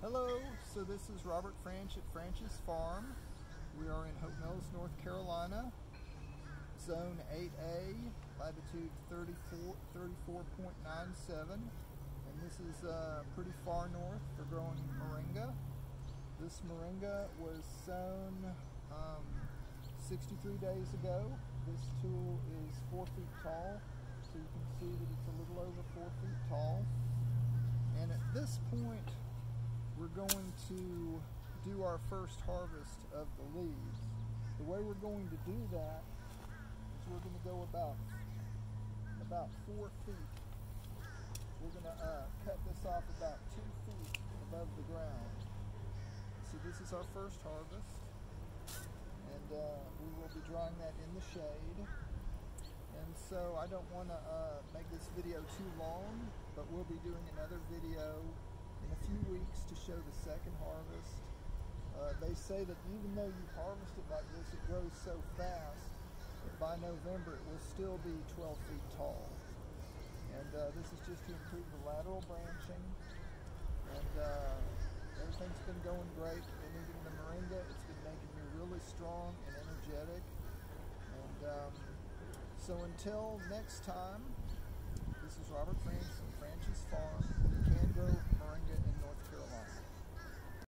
Hello, so this is Robert Franch at Franch's Farm. We are in Hope Mills, North Carolina, Zone 8A, latitude 34, 34.97. And this is uh, pretty far north for growing moringa. This moringa was sown um, 63 days ago. This tool is four feet tall, so you can see that it's a little over four feet tall. And at this point, going to do our first harvest of the leaves. The way we're going to do that is we're going to go about about four feet. We're going to uh, cut this off about two feet above the ground. So this is our first harvest, and uh, we will be drying that in the shade. And so I don't want to uh, make this video too long, but we'll be doing another video in a few show the second harvest. Uh, they say that even though you harvest it like this, it grows so fast that by November it will still be 12 feet tall. And uh, this is just to improve the lateral branching. And uh, everything's been going great. Been eating the moringa. It's been making me really strong and energetic. And um, so until next time,